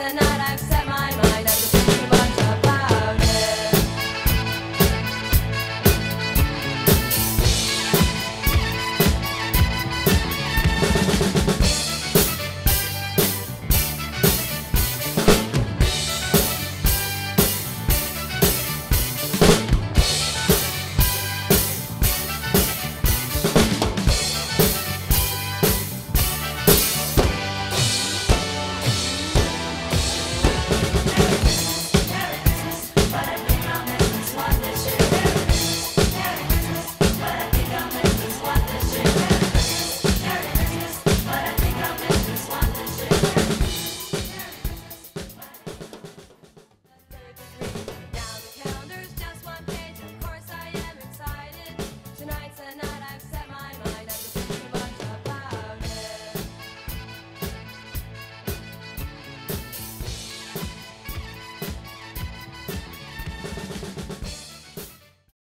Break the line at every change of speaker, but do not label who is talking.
The night I've said